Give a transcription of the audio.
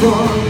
Run.